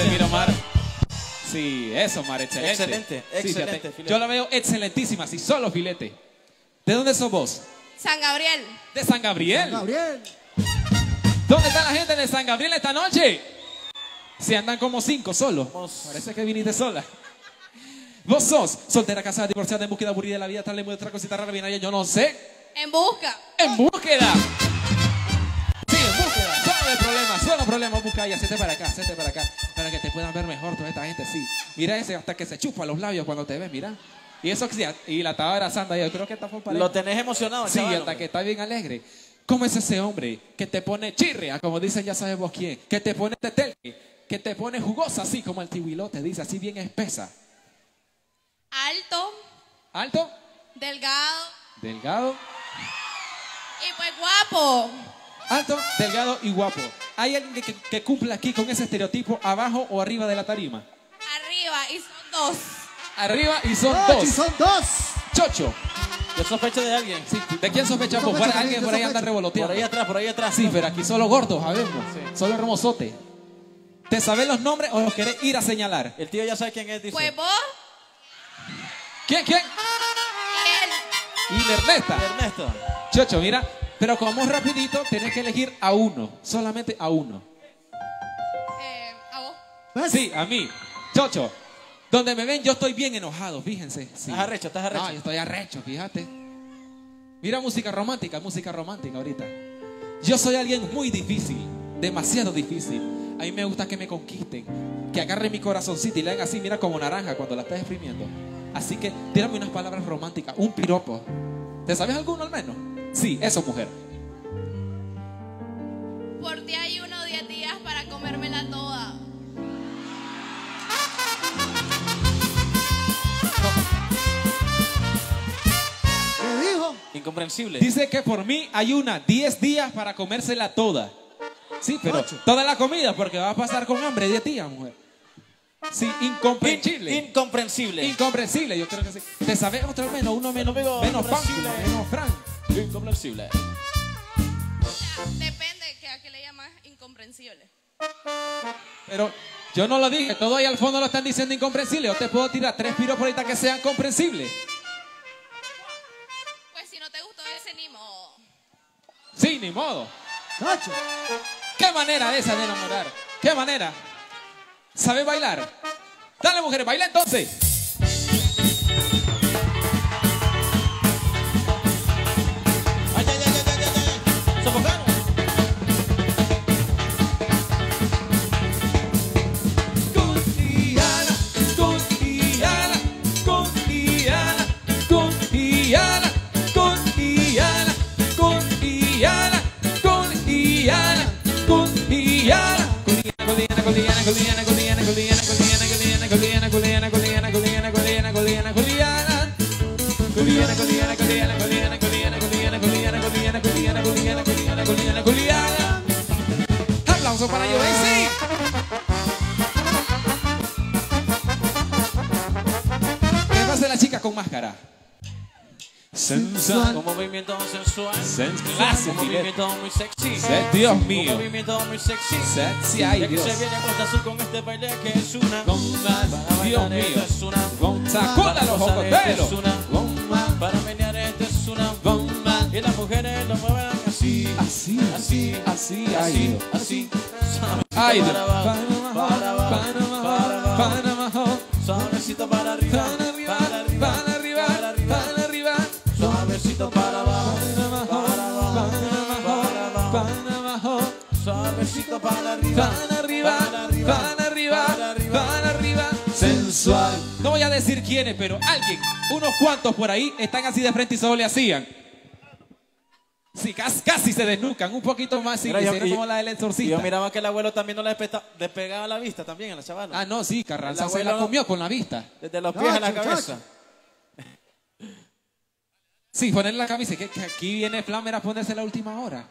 Te miro, Mar. Sí, eso, Mar, excelente. Excelente, Sí, excelente, filete. Yo la veo excelentísima, sí, solo filete. ¿De dónde sos vos? San Gabriel. De San Gabriel. Gabriel. ¿Dónde está la gente de San Gabriel esta noche? Si andan como cinco solos. Vamos. Parece que viniste sola. Vos sos soltera, casada, divorciada, en búsqueda, aburrida de la vida, tal, de otra cosita rara, bien allá, yo no sé. En busca. En búsqueda. Sí, en búsqueda. Solo de problemas, solo problemas. Busca y hacete para acá, hacete para acá. Te puedan ver mejor toda esta gente, sí. Mira ese hasta que se chupa los labios cuando te ve, mira. Y eso sí, y la estaba abrazando, yo creo que está por. Lo tenés emocionado, Sí, chaval, hasta hombre. que está bien alegre. ¿Cómo es ese hombre que te pone chirria, como dicen ya sabemos quién? Que te pone tetelque, que te pone jugosa, así como el tihuilote, dice, así bien espesa. Alto. Alto, Delgado. delgado, Y pues guapo. alto, delgado y guapo. ¿Hay alguien que, que- que cumpla aquí con ese estereotipo abajo o arriba de la tarima? Arriba. Y son dos. Arriba y son Oh, dos. si son dos. Chocho. Yo sospecho de alguien. Sí, ¿De quién sospechamos? Yo sospecho Por también, alguien por ahí anda revoloteando. Por ahí atrás, por ahí atrás. Sí, pero aquí solo gordos, sabemos. Solo hermosote. ¿Te sabes los nombres o los querés ir a señalar? El tío ya sabe quién es, dice. Pues vos ¿Quién, quién? y él. Y Ernesta. Ernesto. Chocho, mira, pero como es rapidito, tenés que elegir a uno, solamente a uno. Eh, a vos. Sí, a mí. Chocho, donde me ven yo estoy bien enojado, fíjense. Sí. Estás arrecho, estás arrecho. No, yo estoy arrecho, fíjate. Mira música romántica, música romántica ahorita. Yo soy alguien muy difícil, demasiado difícil. A mí me gusta que me conquisten, que agarren mi corazoncito y le hagan así, mira como naranja cuando la estás exprimiendo. Así que tírame unas palabras románticas, un piropo. ¿Te sabes alguno al menos? Sí, eso, mujer. Por ti hay uno diez días para comérmela toda. ¿Qué dijo? Incomprensible. Dice que por mí hay una 10 días para comérsela toda. Sí, pero Ocho. toda la comida porque va a pasar con hambre 10 días, mujer. Sí, incomprensible. In- incomprensible. Incomprensible, yo creo que sí. ¿Te sabes otro menos? Uno menos, menos pan, incomprensible. menos fran. Incomprensible. Depende que a qué le llamas incomprensible. Pero yo no lo dije, todo ahí al fondo lo están diciendo incomprensible. Yo te puedo tirar tres piros por ahorita que sean comprensibles. Pues si no te gustó ese ni modo. Sí, ni modo. Nacho. ¿Qué manera esa de enamorar? ¿Qué manera? ¿Sabe bailar? Dale, mujeres, baila entonces. Ay, ay. Sofocano. Con Diana, con Diana, con Diana, con Diana, con Diana, movimiento sensual. Clase, Un movimiento muy sexy. Se- Dios Un mío. movimiento muy sexy. Sexy, ay Ya que Dios. se viene Costa Azul con este baile que es una Para Dios mío. es una sacuda los jocoteros. es una Para menear esto es una bomba. Y las mujeres lo mueven así Así, Así, así, así, Dios. así Ay Dios. Para abajo, para abajo para abajo. Decir quiénes, pero alguien, unos cuantos por ahí, están así de frente y solo le hacían. Sí, casi, casi se desnucan, un poquito más, sí, yo- como la del exorcista. yo miraba que el abuelo también no le despegaba la vista también a la chavala. Ah, no, sí, Carranza El se la comió con la vista. Desde los pies a la cabeza. Sí, ponerle la camisa, que, que aquí viene Flamer a ponerse la última hora.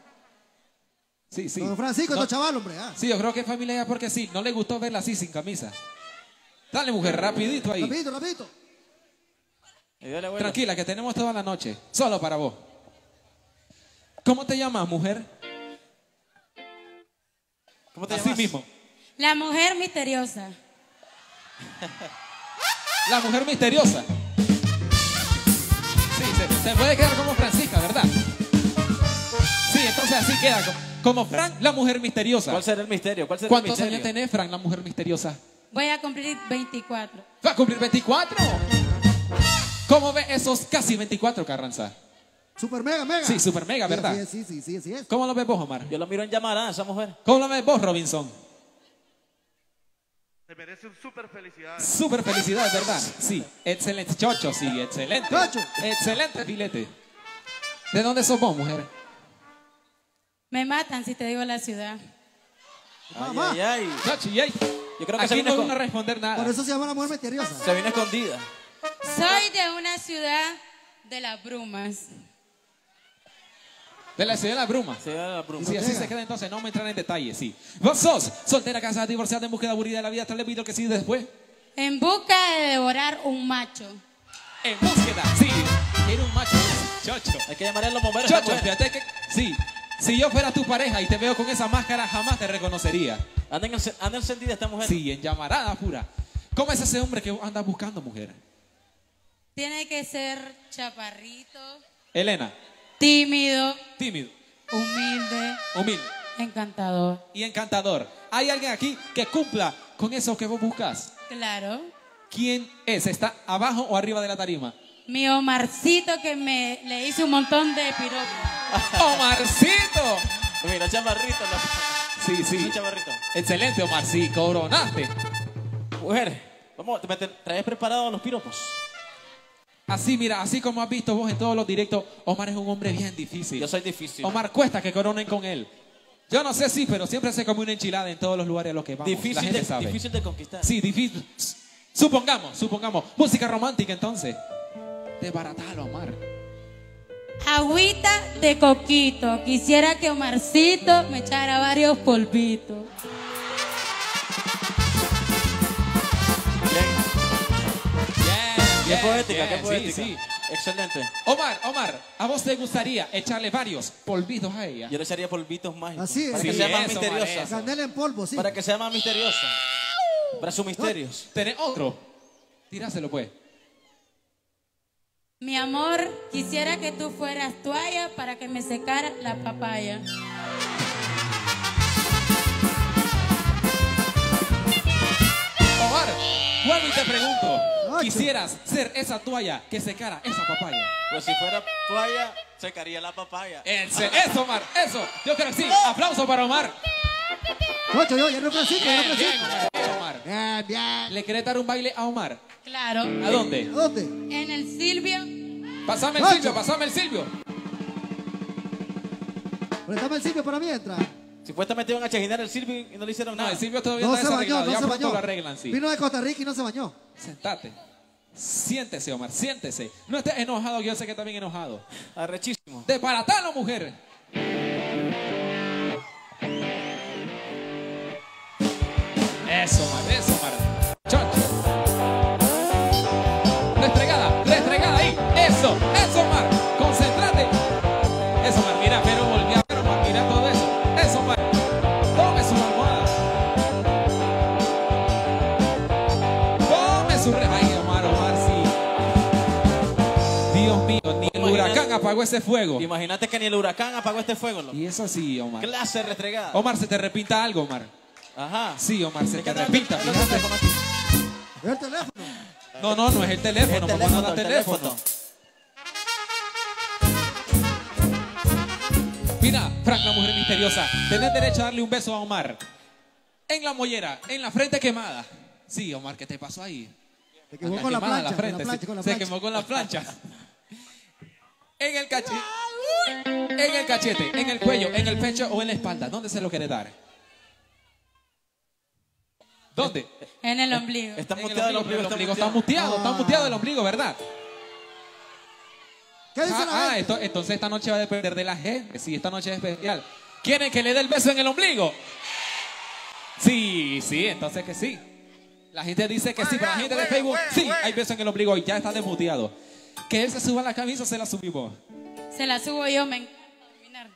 Sí, sí. Don Francisco, No, chaval, hombre. ah. Sí, yo creo que es familia ya porque sí, no le gustó verla así sin camisa. Dale, mujer, rapidito ahí. Rapidito, rapidito. Tranquila, que tenemos toda la noche. Solo para vos. ¿Cómo te llamas, mujer? ¿Cómo te Así llamas? mismo. La mujer misteriosa. La mujer misteriosa. Sí, se, se puede quedar como Francisca, ¿verdad? Sí, entonces así queda. co- Como Fran, la mujer misteriosa. ¿Cuál será el misterio? ¿Cuál será el ¿Cuántos misterio? años tenés, Fran, la mujer misteriosa? Voy a cumplir 24. ¿Va a cumplir 24? ¿Cómo ve esos casi 24, Carranza? Super mega, mega. Sí, super mega, Sí, ¿verdad? Sí, sí, sí, sí, es. ¿Cómo lo ves vos, Omar? Yo lo miro en llamarada, esa mujer. ¿Cómo lo ves vos, Robinson? Se merece un súper felicidad. Súper felicidad, ¿verdad? Sí, excelente. Chocho, sí, excelente. Chocho. Excelente filete. ¿De dónde sos vos, mujer? Me matan si te digo la ciudad. Ay, Mamá. ay, ay. Chocho, y ahí. Yo creo que se Aquí viene no van a responder nada. Por eso se llama la mujer misteriosa. Se viene escondida. Soy de una ciudad de las brumas. De la ciudad de la bruma. Se viene la bruma. Sí, así se queda entonces, no me entran en detalle, sí. Vos sos soltera, casada, divorciada, en búsqueda aburrida de la vida, tras el video que sigue después. En busca de devorar un macho. En búsqueda, sí. Era un macho. Chocho. Hay que llamar a los bomberos. Chocho, fíjate que, sí. Si yo fuera tu pareja y te veo con esa máscara, jamás te reconocería. Anda, en- anda encendida esta mujer. Sí, en llamarada pura. ¿Cómo es ese hombre que vos andas buscando, mujer? Tiene que ser chaparrito, Elena, tímido, tímido, humilde, humilde encantador. y encantador. ¿Hay alguien aquí que cumpla con eso que vos buscas? Claro. ¿Quién es? ¿Está abajo o arriba de la tarima? Mi Omarcito que me le hice un montón de piropos. ¡Omarcito! Mira, chamarrito. la- Sí, sí. Un chamarrito. Excelente, Omar. Sí, coronaste. Mujer, vamos, te, te traes preparado los piropos. Así, mira, así como has visto vos en todos los directos, Omar es un hombre bien difícil. Yo soy difícil. Omar cuesta que coronen con él. Yo no sé si, pero siempre se come una enchilada en todos los lugares a los que vamos. la difícil, gente de, sabe. difícil de conquistar. Sí, difícil. Supongamos, supongamos. Música romántica entonces. Desbaratalo, Omar. Agüita de coquito. Quisiera que Omarcito me echara varios polvitos. Bien, Bien, qué bien, poética, bien, qué poética. Sí, sí. Excelente. Omar, Omar, ¿a vos te gustaría echarle varios polvitos a ella? Yo le echaría polvitos mágicos. Así es. Para Sí, que sea más eso, misteriosa. En polvo, sí. Para que sea más misteriosa. Para sus misterios. ¿Tenés otro? Tiráselo, pues. Mi amor, quisiera que tú fueras toalla para que me secara la papaya. Omar, vuelvo y te pregunto. ¿Quisieras ser esa toalla que secara esa papaya? Pues si fuera toalla, secaría la papaya. Eso, Omar, eso. Yo creo que sí. Aplauso para Omar. Ocho, yo, ya no Francisco, ya no Bien, bien, Francisco. Omar. bien, Omar. Bien, bien. ¿Le querés dar un baile a Omar? Claro. ¿A dónde? ¿A dónde? En el Silvio, Pasame el Ocho. Silvio, pasame el Silvio. Préstame el sitio para mientras. Supuestamente iban a chejinar el Silvio y no le hicieron No, nada. el Silvio todavía No está se bañó, no Ya se pronto bañó. lo arreglan, sí. Vino de Costa Rica y no se bañó. Sentate. Siéntese, Omar, siéntese. No estés enojado, que yo sé que está bien enojado. Arrechísimo. Desbaratalo, mujer. Eso, Omar, eso, Omar. Chocho. Restregada, restregada ahí. Eso, eso, Omar. Concéntrate. Eso, Omar, mira, pero volví a ver, Omar, mira todo eso. Eso, Omar. Tome su almohada. Tome su... re- Ay, Omar, Omar, sí. Dios mío, ni el huracán apagó ese fuego. Imagínate que ni el huracán apagó este fuego. loco. Y eso sí, Omar. Clase retregada. Omar, se te repinta algo, Omar. Ajá. Sí, Omar, se ¿De te trata? fíjate. Es el teléfono. No, no, no es el teléfono, El mamá, no da el teléfono. teléfono. Mira, Frank, la mujer misteriosa, tenés derecho a darle un beso a Omar. En la mollera, en la frente quemada. Sí, Omar, ¿qué te pasó ahí? Se quemó con la plancha, con la plancha, con la Se quemó con la plancha. En el cachete. En el cachete, en el cuello, en el pecho o en la espalda. ¿Dónde se lo quiere dar? ¿Dónde? en el ombligo. Está En muteado el ombligo, el ombligo Está está muteado. está Ah. muteado el ombligo, ¿verdad? ¿Qué dice Ah, la ah, gente? esto- entonces esta noche va a depender de la gente. Sí, esta noche es especial. ¿Quieren que le dé el beso en el ombligo? Sí, sí, entonces que sí. La gente dice que sí, pero la gente de Facebook, sí, hay beso en el ombligo y ya está desmuteado. Que él se suba la camisa, se la subimos. Se la subo yo, me encanta dominar.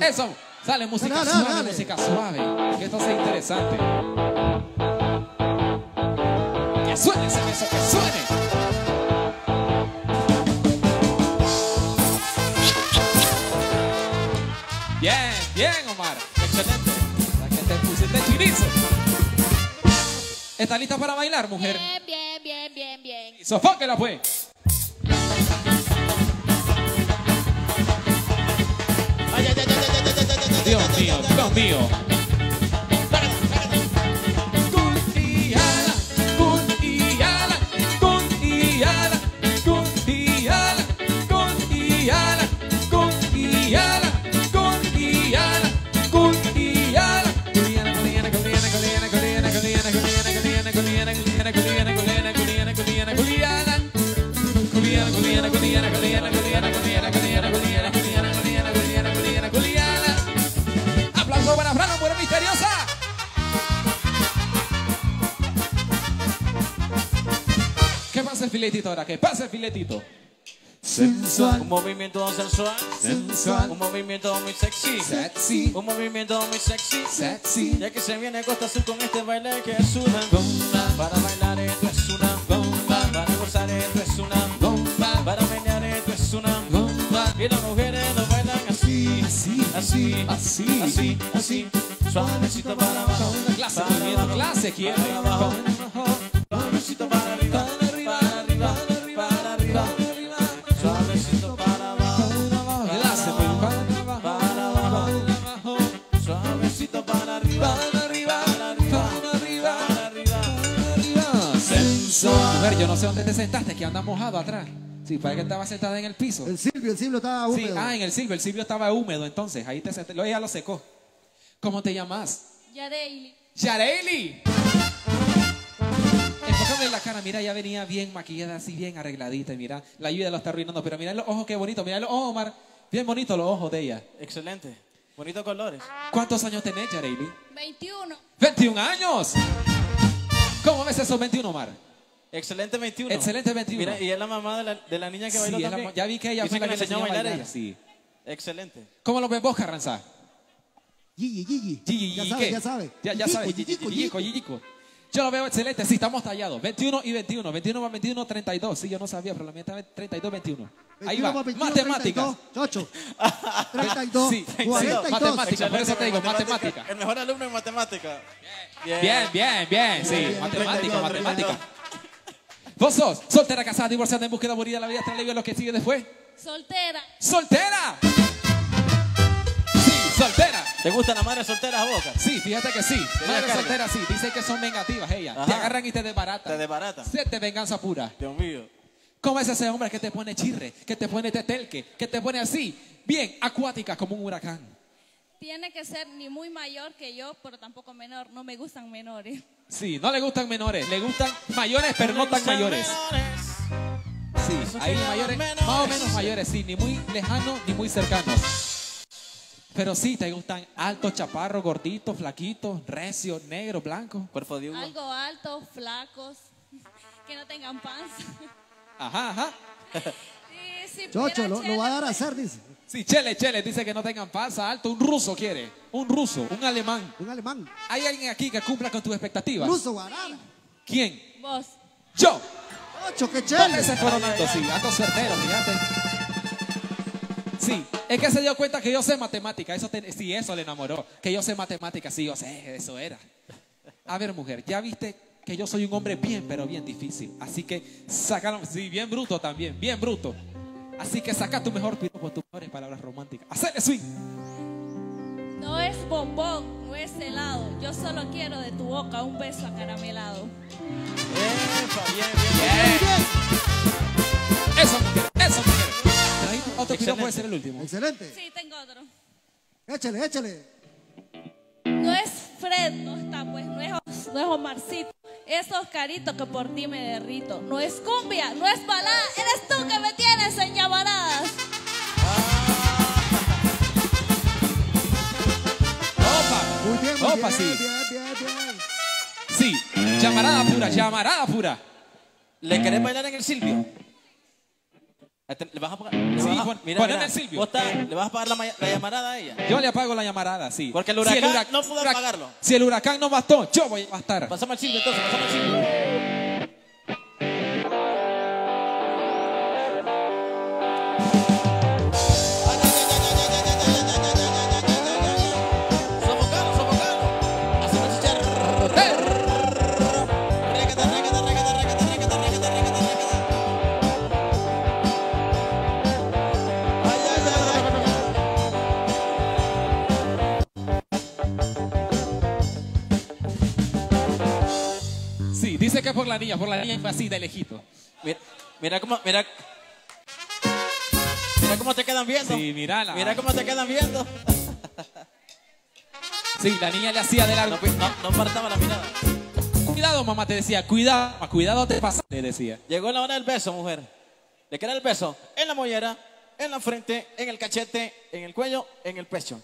Eso, sale música Dale, dale, suave, dale. música suave. Que esto sea interesante que suene, esa mesa que suene. Bien, bien, Omar. Excelente. La que te pusiste chirizo. ¿Está lista para bailar, mujer? Bien, bien, bien, bien, bien. Y sofóquela, pues. Dios mío, Dios mío. Filetito ahora? ¿Qué pasa el filetito? Un movimiento sensual, Sensual. un movimiento muy sexy, Sexy. un movimiento muy sexy, Sexy. Ya que se viene Costa Azul con este baile que es una bomba. Para bailar esto es una bomba. Para gozar esto es una bomba. Para menear esto es una bomba. Y las mujeres lo bailan así, Así, así, así. así, así. Suavecito para abajo. Clase, movimiento, clase, quiere. para abajo. Yo no sé dónde te sentaste, que anda mojado atrás. Sí, parece que estaba sentada en el piso. El Silvio, el Silvio estaba Sí, húmedo. ah, en el silvio. El silvio estaba húmedo, entonces. Ahí te senté. Luego ya lo secó. ¿Cómo te llamas? Yareili. Yareili. Enfócame en la cara. Mira, ya venía bien maquillada, así bien arregladita. Y mira, la lluvia lo está arruinando. Pero mira los ojos, qué bonito. Mira los ojos, Omar. Bien bonitos los ojos de ella. Excelente. Bonitos colores. ¿Cuántos años tenés, Yareili? 21. 21 años. ¿Cómo ves esos 21, Omar? Excelente 21. Excelente 21. Mira, y es la mamá de la, de la niña que bailó Sí, es la también. ya vi que ella fue la que le enseñó a bailar ella. Sí. Excelente. ¿Cómo lo ves vos, Carranza? Gigi, Gigi. Gigi, ya Gigi, sabe, ya sabe. Ya, ya Gigico, sabe. Yo lo veo excelente. Sí, estamos tallados. 21 y 21. 21 más 21, 32. Sí, yo no sabía, pero la mía estaba 32, 21. Ahí 21 va. más 21, Matemáticas. 32, Chocho. 32, Sí, 42. matemáticas. por eso te digo, Matemática. matemática. El mejor alumno en matemática. Bien, bien, bien. Sí, Bien, matemática, 32, matemática. Vos sos soltera, casada, divorciada, en búsqueda, morir la vida, tras lo que sigue después. Soltera. ¡Soltera! Sí, soltera. ¿Te gustan las madres solteras a boca? Sí, fíjate que sí. Madre carga. soltera, sí. Dicen que son vengativas ellas. Te agarran y te desbaratan. Te desbaratan. Siete venganza pura. Dios mío. ¿Cómo es ese hombre que te pone chirre, que te pone tetelque, que te pone así, bien acuática como un huracán? Tiene que ser ni muy mayor que yo, pero tampoco menor. No me gustan menores. Sí, no le gustan menores, le gustan mayores, pero no tan mayores. Sí, ahí mayores, más o menos mayores, sí, ni muy lejanos ni muy cercanos. Pero sí, te gustan altos, chaparros, gorditos, flaquitos, recios, negros, blancos. Cuerpo de uva. Algo altos, flacos, que no tengan panza. Ajá, ajá. Si Chocho, lo, lo va a dar a hacer, dice. Sí, Chele, Chele, dice que no tengan panza alto, un ruso quiere, un ruso, un alemán. Un alemán. ¿Hay alguien aquí que cumpla con tus expectativas? Ruso, guarara. ¿Quién? Vos. Yo. Chocho, qué Dos chévere. veces coronando, sí, ando certero, fíjate. Sí, es que se dio cuenta que yo sé matemática, eso te- sí, eso le enamoró, que yo sé matemática, sí, yo sé, eso era. A ver, mujer, ya viste que yo soy un hombre bien, pero bien difícil, así que sacaron, sí, bien bruto también, bien bruto. Así que saca tu mejor piropo, tus mejores palabras románticas. Hacerle swing. No es bombón, no es helado. Yo solo quiero de tu boca un beso acaramelado. Epa, bien, bien, bien. Eso, mujer, eso, mujer. Ahí, Otro piropo puede ser el último. Excelente. Sí, tengo otro. Échale, échale. No es Fred, no está, pues, no es, no es Omarcito. Es Oscarito que por ti me derrito. No es cumbia, no es balada. Eres tú que me tienes en llamaradas. Opa. Muy bien, muy Opa, bien, sí. bien, bien, bien. Sí, llamarada pura, llamarada pura. ¿Le querés bailar en el Silvio? ¿Le vas a pagar? le Sí, vas a- pon- mira, ponle mira, Silvio. vos ¿Le vas a pagar la, ma- la llamarada a ella? Yo le apago la llamarada, sí. Porque el huracán hurac- no pudo apagarlo. Si el huracán no bastó, yo voy a bastar. Pasamos al Silvio entonces, pasamos al Silvio. Dice que por la niña, por la niña fue así de lejito. Mira, mira cómo, mira. Mira cómo te quedan viendo. Sí, mírala. Mira cómo te quedan viendo. Sí, la niña le hacía de largo. No, no, la mirada. Cuidado, mamá, te decía, cuidado, mamá, cuidado te pasa, le decía. Llegó la hora del beso, mujer. ¿De qué era el beso? En la mollera, en la frente, en el cachete, en el cuello, en el pecho.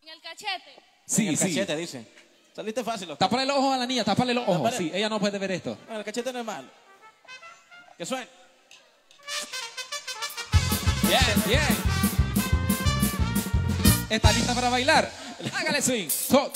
En el cachete. Sí, en el sí. cachete, dice. Saliste fácil. Oscar. Tápale los ojos a la niña, tápale los ojos. Sí, ella no puede ver esto. Bueno, el cachete no es malo. Que suene. Bien, bien. ¿Está lista para bailar? Hágale swing. So,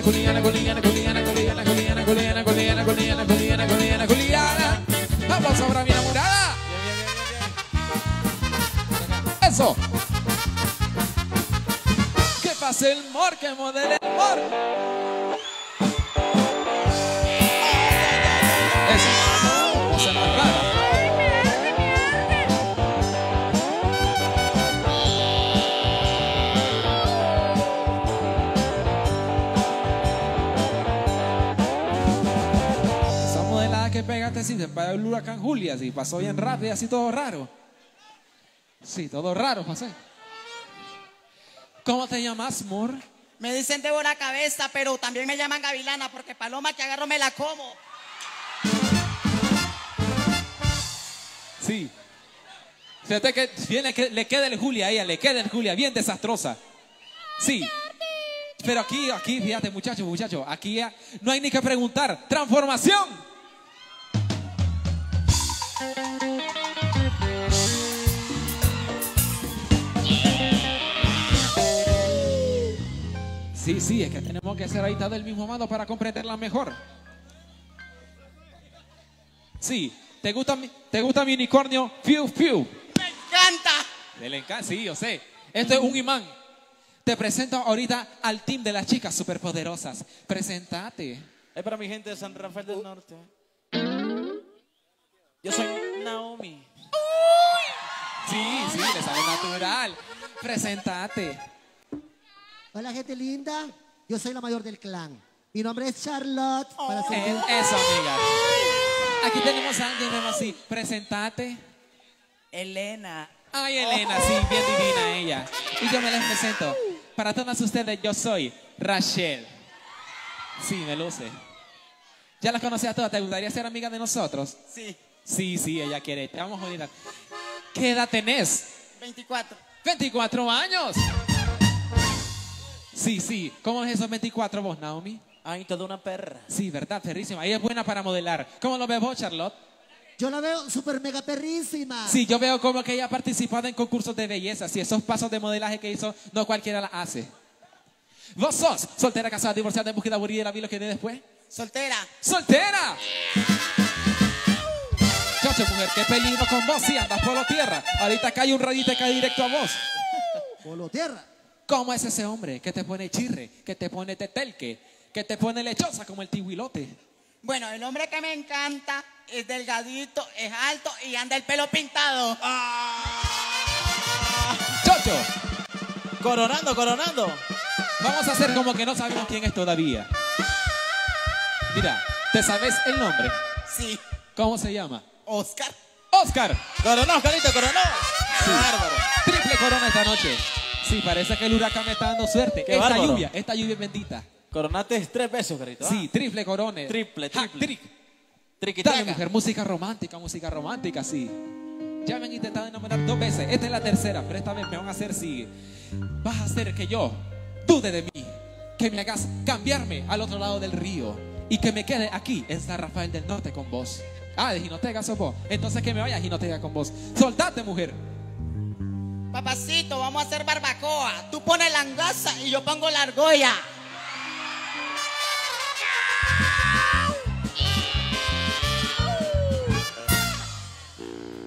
Juliana, Juliana, Juliana, Juliana, Juliana, Juliana, Juliana, Juliana, Juliana, Juliana, Juliana, Juliana. Vamos ahora, mi enamorada. Eso. Que pase el mor, que modele el mor. Que pegaste así, se para el huracán Julia, así, pasó bien rápido, así todo raro. Sí, todo raro pasé. ¿Cómo te llamas, amor? Me dicen Débora Cabeza, pero también me llaman Gavilana porque paloma que agarro me la como. Sí. Fíjate que viene que le queda el Julia a ella, le queda el Julia, bien desastrosa. Sí. Pero aquí, aquí, fíjate, muchachos, muchachos, aquí ya no hay ni que preguntar. ¡Transformación! Sí, sí, es que tenemos que ser ahorita del mismo mano para comprenderla mejor. Sí, ¿te gusta mi, te gusta mi unicornio? Fiu, fiu. ¡Me encanta! Le encanta, sí, yo sé. Esto es un imán. Te presento ahorita al team de las chicas superpoderosas. Presentate. Es para mi gente de San Rafael del Norte. Yo soy Naomi. Sí, sí, le sale natural. Presentate. Hola, gente linda. Yo soy la mayor del clan. Mi nombre es Charlotte. Para Eh, servir. eso, amiga. Aquí tenemos a alguien nuevo así. Presentate. Elena. Ay, Elena, sí, bien divina ella. Y yo me les presento. Para todas ustedes, yo soy Rachel. Sí, me luce. ¿Ya las conoces a todas? ¿Te gustaría ser amiga de nosotros? Sí, Sí, sí, ella quiere. Te vamos a unir. ¿Qué edad tenés? 24. 24 años. Sí, sí. ¿Cómo es esos 24 vos, Naomi? Ay, toda una perra. Sí, verdad, perrísima. Ella es buena para modelar. ¿Cómo lo ves vos, Charlotte? Yo la veo súper mega perrísima. Sí, yo veo como que ella ha participado en concursos de belleza. Sí, esos pasos de modelaje que hizo, no cualquiera la hace. ¿Vos sos soltera, casada, divorciada, en búsqueda, aburrida, vi lo que viene después? Soltera. ¡Soltera! Chacho, mujer, qué peligro con vos si andas por la tierra. Ahorita cae un rayito y cae directo a vos. Polo tierra. ¿Cómo es ese hombre que te pone chirre, que te pone tetelque, que te pone lechosa como el tihuilote? Bueno, el hombre que me encanta es delgadito, es alto y anda el pelo pintado. Chocho, Coronando, coronando. vamos a hacer como que no sabemos quién es todavía. Mira, ¿te sabes el nombre? Sí, ¿Cómo se llama? Oscar. Oscar. Coronó, Oscarito, coronó. Sí. Bárbaro. Triple corona esta noche. Sí, parece que el huracán me está dando suerte. Qué esta bárbaro. lluvia, esta lluvia es bendita. Coronaste tres veces, Oscarito. Sí, triple corona. Triple, triple. tric. Triqui, Dale, mujer, música romántica, música romántica, sí. Ya me han intentado enamorar dos veces. Esta es la tercera, pero esta vez me van a hacer sí. Vas a hacer que yo dude de mí. Que me hagas cambiarme al otro lado del río. Y que me quede aquí en San Rafael del Norte con vos. Ah, de Ginotega sos vos. Entonces que me vaya a Ginotega con vos. Soltate, mujer. Papacito, vamos a hacer barbacoa. Tú pones la angaza y yo pongo la argolla.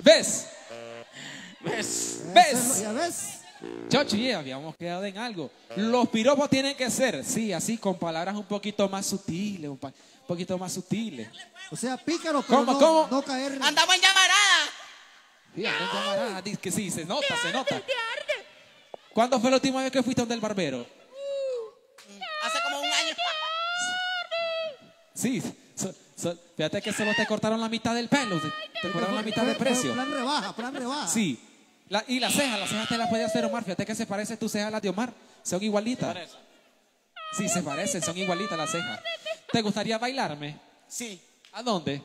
¿Ves? ¿Ves? ¿Ves? ¿Ya ves? Chocho, ya habíamos quedado en algo. Los piropos tienen que ser, sí, así, con palabras un poquito más sutiles, un pa- un poquito más sutiles. O sea, pícaro, pero ¿Cómo, no, cómo? no caer. Andamos en llamarada. Sí, anda en camarada, dice que sí, se nota, se nota. ¿Cuándo fue la última vez que fuiste donde el barbero? Hace como un año. Sí, so- so- fíjate que solo te cortaron la mitad del pelo, te, te cobraron la mitad de Fue- fue precio. Plan rebaja, plan rebaja. Sí. La- y las cejas, las cejas te las puede hacer Omar. Fíjate que se parece tu ceja a las de Omar. Son igualitas. Parece. Sí, se parecen, son igualitas las cejas. ¿Te gustaría bailarme? Sí. ¿A dónde?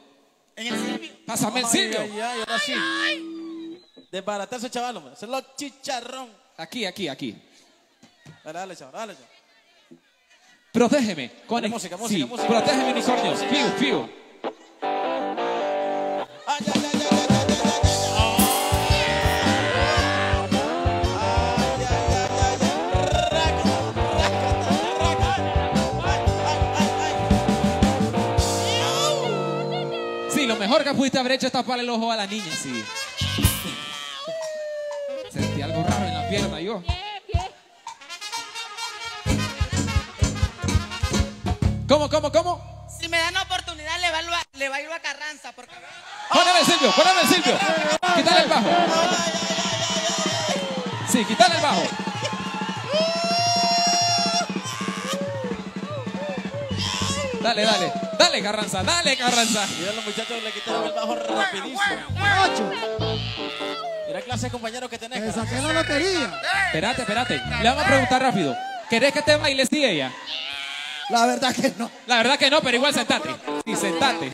En el Silvio. Pásame el silvio. ay, ay, ahora sí. Desbaratarse, chaval, hombre. Hacerlo chicharrón. Aquí, aquí, aquí. Dale, dale, chaval, dale, chaval. Protégeme. Con música, música, sí, música. Protégeme, unicornio. Fiu, fiu. Mejor que pudiste haber hecho es taparle el ojo a la niña, sí. Sentí algo raro en la pierna yo. ¿Cómo, cómo, cómo? Si me dan la oportunidad, le bailo a, le bailo a Carranza. Porque... Poneme el Silvio, poneme el Silvio. Quítale el bajo. Sí, quítale el bajo. Dale, dale. Dale, Carranza, dale, Carranza. Mira, los muchachos le quitaron el bajo rapidísimo. Ocho. Mira clase de compañeros que tenés. Me saqué la lotería. Espérate, espérate. Le vamos a preguntar rápido. ¿Querés que te baile sí ella? La verdad que no. La verdad que no, pero igual sentate. Sí, sentate.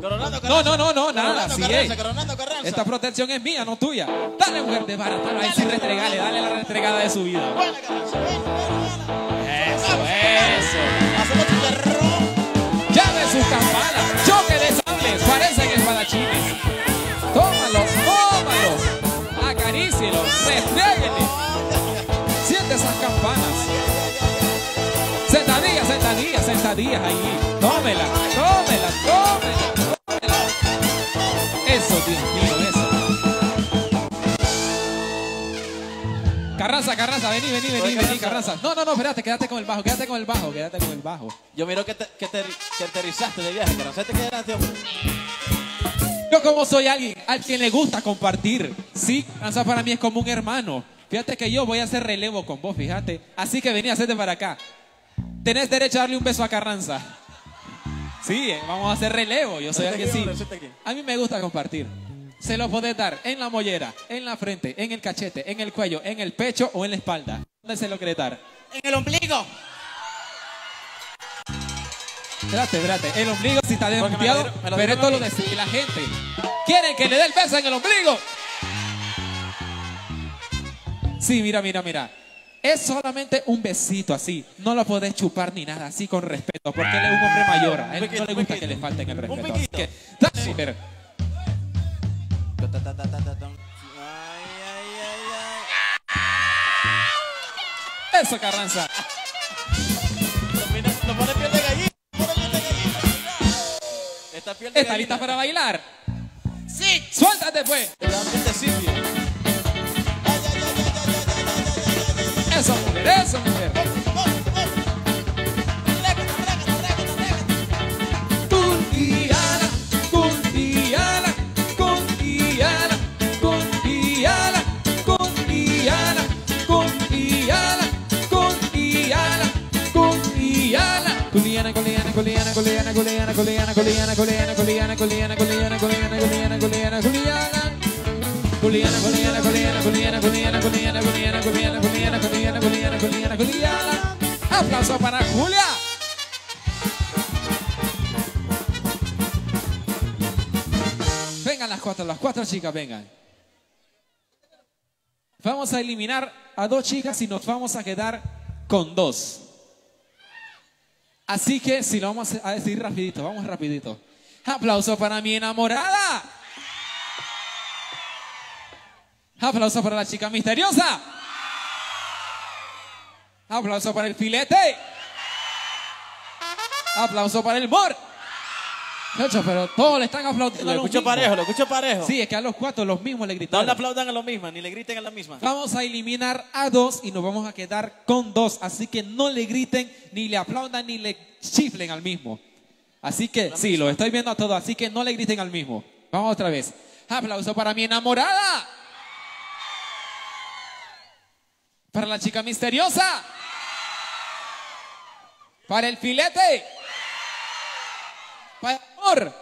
Coronando, No, Carranza. no, no, no, nada. Coronando, Sí, Carranza, coronando, Carranza. Esta protección es mía, no tuya. Dale, mujer, desbaratalo ahí, sí, restregale, dale la restregada de su vida. Buena, Carranza, buena, buena, buena. Sus campanas, choque de sables, parecen espadachines. Tómalos, tómalos, acarícielos, restréguenle. Siente esas campanas. Sentadillas, sentadillas, sentadillas ahí. Tómela, tómela, tómela. Carranza, Carranza, vení, vení, vení, vení, Carranza. Carranza. No, no, no, espérate, quédate con el bajo, quédate con el bajo, quédate con el bajo. Yo miro que te, que te, que aterrizaste de viaje, Carranza. Te quedaste, hombre. Yo como soy alguien al quien le gusta compartir, sí, Carranza para mí es como un hermano. Fíjate que yo voy a hacer relevo con vos, fíjate. Así que vení, hacete para acá. Tenés derecho a darle un beso a Carranza. Sí, eh, vamos a hacer relevo. Yo soy alguien sí. A mí me gusta compartir. Se lo podés dar en la mollera, en la frente, en el cachete, en el cuello, en el pecho o en la espalda. ¿Dónde se lo querés dar? En el ombligo. Espérate, espérate. El ombligo si está lo pero dieron esto a lo decide la gente. Quieren que le dé el beso en el ombligo. Sí, mira, mira, mira. Es solamente un besito así. No lo podés chupar ni nada, así con respeto, porque él es un hombre mayor. A él piquito, no le un gusta piquito. que le falten el Un respeto. Así piquito. que, Eso, Carranza. Lo pone piel de gallina. Esta piel de ¿Está gallina. lista para bailar? Sí. Suéltate, pues. La piel de Silvia. Eso, mujer, eso, mujer. Culiana, culiana, culiana, culiana, culiana, culiana, culiana, culiana, culiana. Culiana, culiana, culiana, culiana, culiana, culiana, culiana, culiana, culiana, culiana, culiana, culiana, culiana. Aplauso para Julia. Vengan las cuatro, las cuatro chicas, vengan. Vamos a eliminar a dos chicas y nos vamos a quedar con dos. Así que si lo vamos a decir rapidito, vamos rapidito. Aplauso para mi enamorada. Aplauso para la chica misteriosa. Aplauso para el filete. Aplauso para el mor. Pero todos le están aplaudiendo. Lo los escucho mismos. parejo, lo escucho parejo. Sí, es que a los cuatro los mismos le No gritaron. le aplaudan a lo mismo, ni le griten a la misma. Vamos a eliminar a dos y nos vamos a quedar con dos. Así que no le griten, ni le aplaudan, ni le chiflen al mismo. Así que sí, lo estoy viendo a todos. Así que no le griten al mismo. Vamos otra vez. Aplauso para mi enamorada. Para la chica misteriosa. Para el filete. Para amor.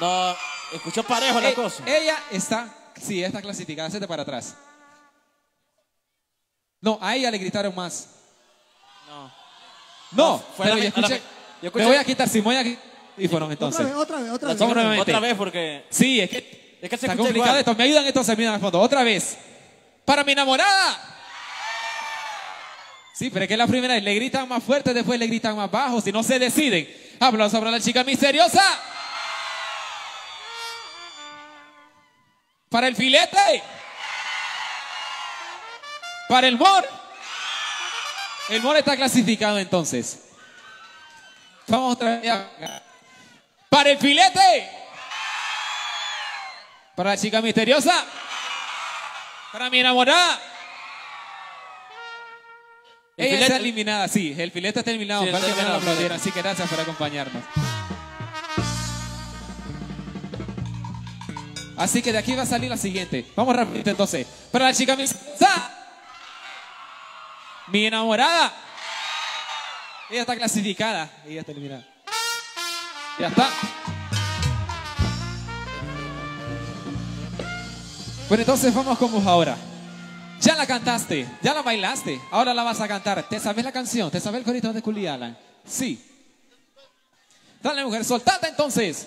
No, escucho parejo la Eh, cosa. Ella está, sí, está clasificada. Hacete para atrás. No, a ella le gritaron más. No. No, fue pero la yo mi- a la escuché. mi- yo escuché- Me voy a quitar, si me voy a quitar. Y fueron Otra entonces. vez, otra vez, otra vez. Nuevamente. Otra vez porque Sí, es que, Es que se está escucha complicado igual. esto. Me ayudan entonces, miren al fondo. Otra vez. Para mi enamorada. Sí, pero es que la primera vez le gritan más fuerte, después le gritan más bajo. Si no se deciden. Aplausos para la chica misteriosa. Para el filete. Para el mor. El mor está clasificado entonces. Vamos otra vez. Para el filete. Para la chica misteriosa. Para mi enamorada. El Ella filete- está eliminada, sí. El filete está eliminado. Sí, Falta que Así que gracias por acompañarnos. Así que de aquí va a salir la siguiente. Vamos rápido entonces. Para la chica misteriosa. Mi enamorada. Ella está clasificada. Ella está eliminada. Ya está. Bueno, entonces vamos con vos ahora. Ya la cantaste, ya la bailaste, ahora la vas a cantar. ¿Te sabes la canción? ¿Te sabes el corito de Culi? Sí. Dale, mujer, soltate entonces.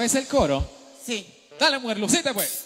Sabes el coro? Sí. Dale, mujer, lucite pues.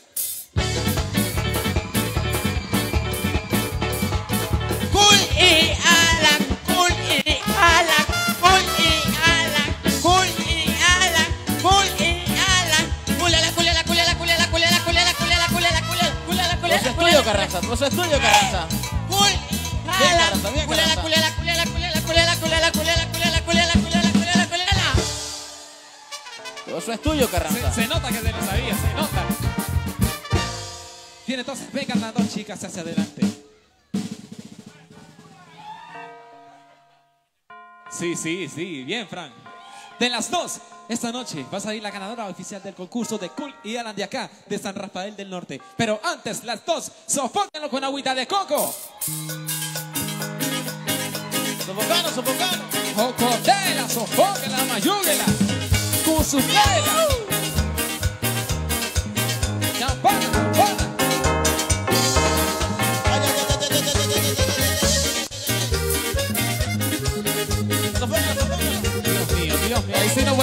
Sí, sí, bien, Frank. De las dos, esta noche va a salir la ganadora oficial del concurso de Cool y Alan de acá, de San Rafael del Norte. Pero antes, las dos, sofóquenlo con agüita de coco. Sofocano, sofocano. Jocotela, sofóquenla, mayúguela. Cusufela. Campana, campana.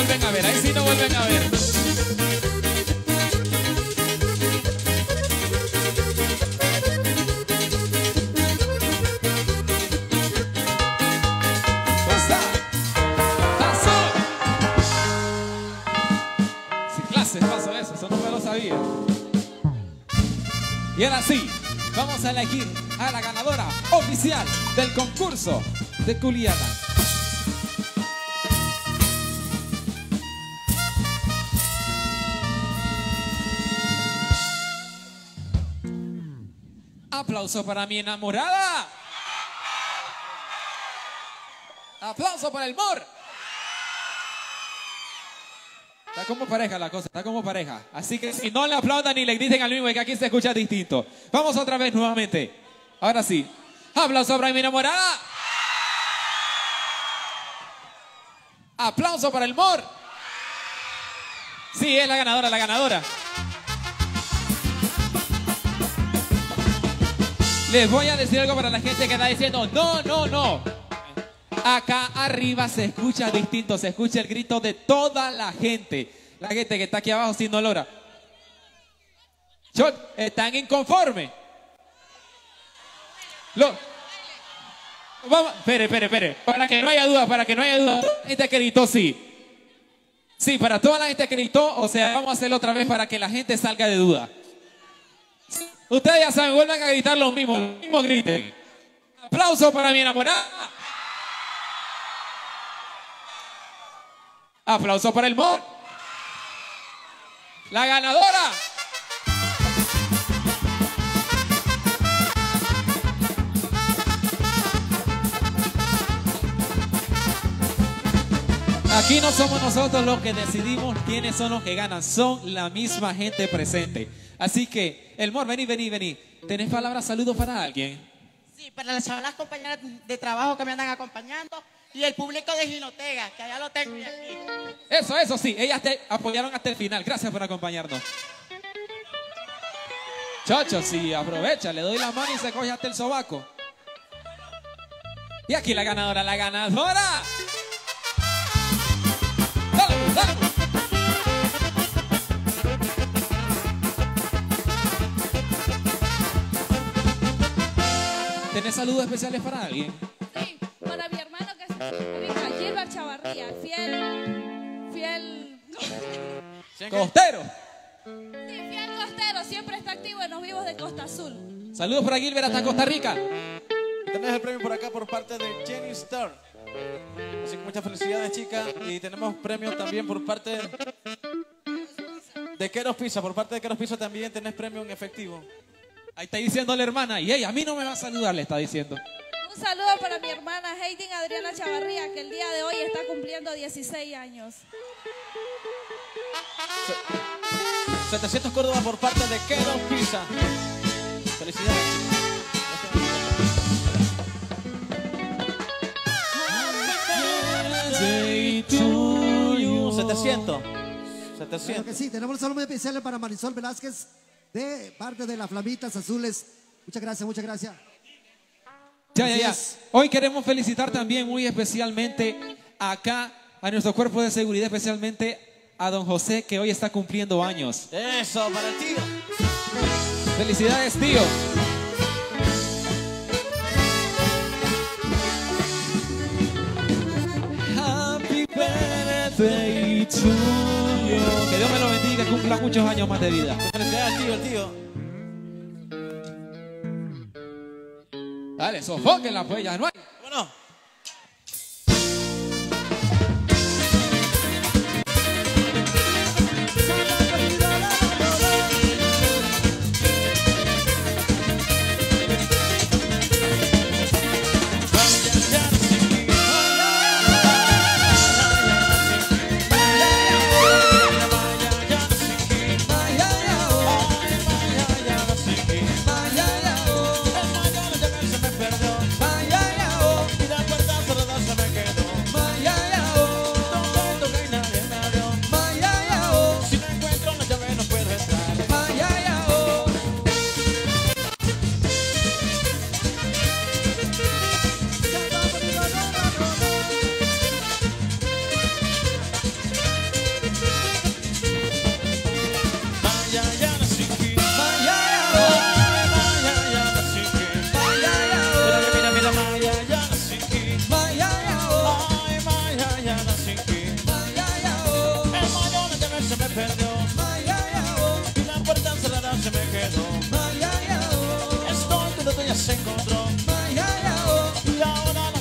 Vuelven a ver, ahí sí no vuelven a ver. Pasa. Paso. Sin clases paso eso, eso no me lo sabía. Y ahora sí, vamos a elegir a la ganadora oficial del concurso de Culiacán. Aplauso para mi enamorada. Aplauso para el mor. Está como pareja la cosa, está como pareja. Así que si no le aplaudan ni le griten al mismo, que aquí se escucha distinto. Vamos otra vez nuevamente. Ahora sí. Aplauso para mi enamorada. Aplauso para el mor. Sí, es la ganadora, la ganadora. Les voy a decir algo para la gente que está diciendo, no, no, no. Acá arriba se escucha distinto, se escucha el grito de toda la gente. La gente que está aquí abajo logra. Shot, ¿están inconformes? Vamos, espere, espere, espere. Para que no haya duda, para que no haya duda. La gente que gritó sí. Sí, para toda la gente que gritó, o sea, vamos a hacerlo otra vez para que la gente salga de duda. Ustedes ya saben, vuelvan a gritar lo mismo, lo mismo griten. Aplauso para mi enamorada. Aplauso para el mod. La ganadora. Aquí no somos nosotros los que decidimos quiénes son los que ganan, son la misma gente presente. Así que, Elmor, vení, vení, vení. ¿Tenés palabras, saludos para alguien? Sí, para las compañeras de trabajo que me andan acompañando y el público de Ginotega, que allá lo tengo y aquí. Eso, eso sí, ellas te apoyaron hasta el final. Gracias por acompañarnos. Chocho, sí, aprovecha, le doy la mano y se coge hasta el sobaco. Y aquí la ganadora, la ganadora. Dale, dale. ¿Tenés saludos especiales para alguien? Sí, para mi hermano que se ubica, Gilbert Chavarría, fiel, fiel, Costero. sí, fiel costero, siempre está activo en los vivos de Costa Azul. Saludos para Gilbert hasta Costa Rica. Tenés el premio por acá por parte de Jenny Star. Así que muchas felicidades, chicas. Y tenemos premio también por parte de Queros Pizza. Por parte de Queros Pizza también tenés premio en efectivo. Ahí está diciendo la hermana. Y ella, a mí no me va a saludar, le está diciendo. Un saludo para mi hermana Hayden Adriana Chavarría, que el día de hoy está cumpliendo 16 años. 700 Córdoba por parte de Queros Pizza. Felicidades. chicas. 700. Claro que 700. sí, tenemos un saludo especial para Marisol Velázquez de parte de las Flamitas Azules. Muchas gracias, muchas gracias. Ya, ya, ya. Hoy queremos felicitar también muy especialmente acá a nuestro cuerpo de seguridad, especialmente a don José, que hoy está cumpliendo años. Eso, para el tío. Felicidades, tío. Happy birthday to you. Que Dios me lo bendiga, cumpla muchos años más de vida. Felicidades al tío, el tío. Dale, sofóquenla pues, ya no hay. Bueno. Y ahora.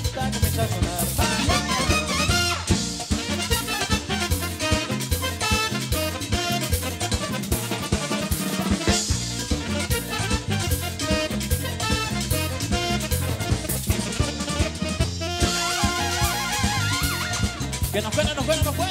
Que no suena, no suena, no suena.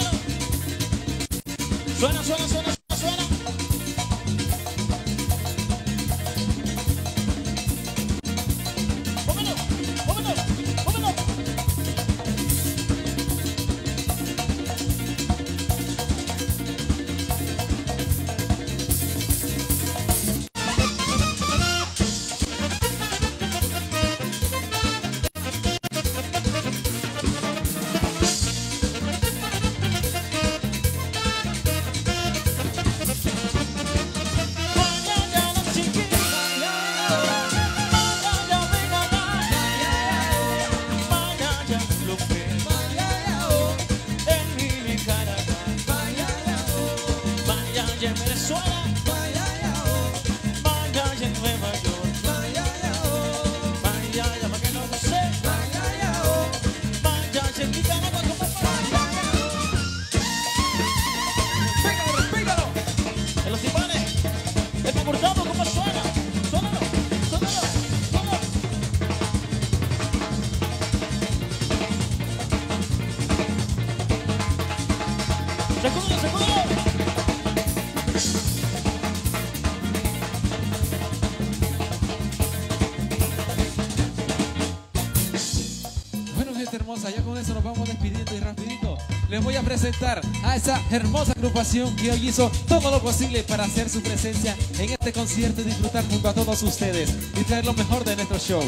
Presentar a esa hermosa agrupación que hoy hizo todo lo posible para hacer su presencia en este concierto y disfrutar junto a todos ustedes y traer lo mejor de nuestro show.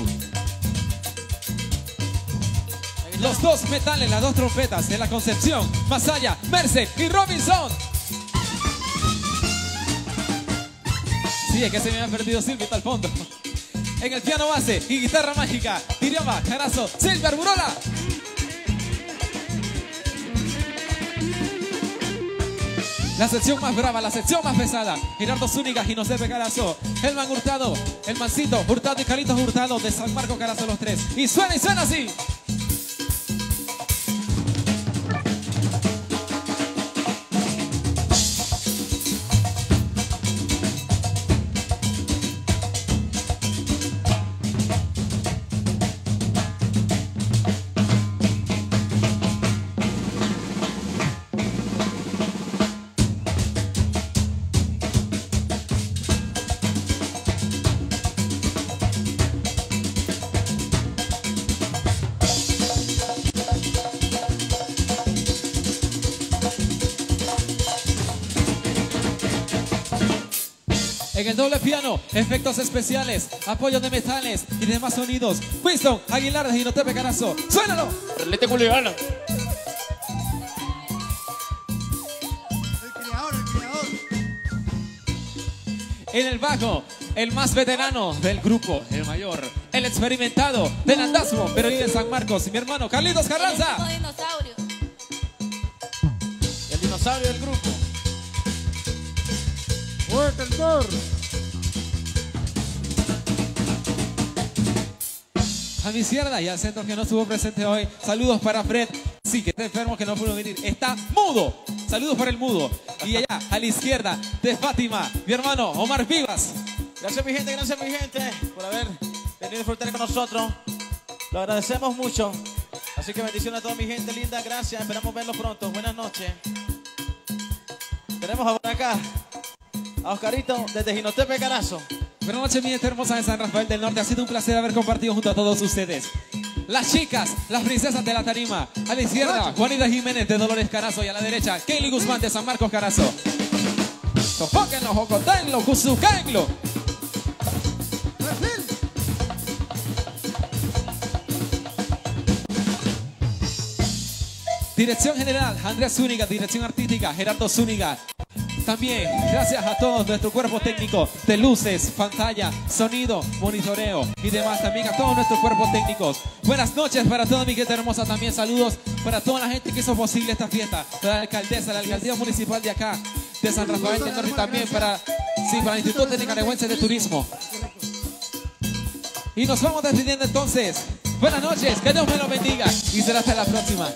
Los dos metales, las dos trompetas de la Concepción, Masaya, Merce y Robinson. Sí, es que se me ha perdido Silvita al fondo. En el piano base y guitarra mágica, Irioma, Carazo, Silvia Arburola. La sección más brava, la sección más pesada. Gerardo Zúñiga, José Carazo, Elman Hurtado, El Mancito, Hurtado y Carlitos Hurtado de San Marco Carazo los tres. Y suena y suena así. El doble piano, efectos especiales, apoyo de metales y demás sonidos. Winston Aguilar de Ginotepe Carazo. ¡Suénalo! Lete Culiacán. El creador, el creador. En el bajo, el más veterano del grupo, el mayor, el experimentado del andazmo, pero vive en San Marcos, mi hermano Carlitos Carranza. El dinosaurio. El dinosaurio del grupo. Fuerte el Mi izquierda y al centro que no estuvo presente hoy, saludos para Fred. Sí, que está enfermo, que no pudo venir. Está mudo. Saludos para el mudo. Y allá, a la izquierda, de Fátima, mi hermano Omar Vivas. Gracias mi gente, gracias mi gente por haber venido a disfrutar con nosotros. Lo agradecemos mucho. Así que bendiciones a toda mi gente linda, gracias. Esperamos verlos pronto. Buenas noches. Tenemos ahora acá a Oscarito desde Ginotepe Carazo. Buenas noches, mi gente hermosa de San Rafael del Norte. Ha sido un placer haber compartido junto a todos ustedes. Las chicas, las princesas de la tarima. A la izquierda, Juanita Jiménez de Dolores Carazo. Y a la derecha, Kelly Guzmán de San Marcos Carazo. Sofóquenlo, jocotenlo, juzuquenlo. Perfil. Dirección General, Andrés Zúñiga. Dirección Artística, Gerardo Zúñiga. También, gracias a todos nuestro cuerpo técnico de luces, pantalla, sonido, monitoreo y demás. También a todos nuestros cuerpos técnicos. Buenas noches para toda mi gente hermosa. También saludos para toda la gente que hizo posible esta fiesta. Para la alcaldesa, la alcaldía municipal de acá, de San Rafael del Norte. También para, sí, para el Instituto Nicaragüense de Turismo. Y nos vamos despidiendo entonces. Buenas noches, que Dios me lo bendiga. Y será hasta la próxima.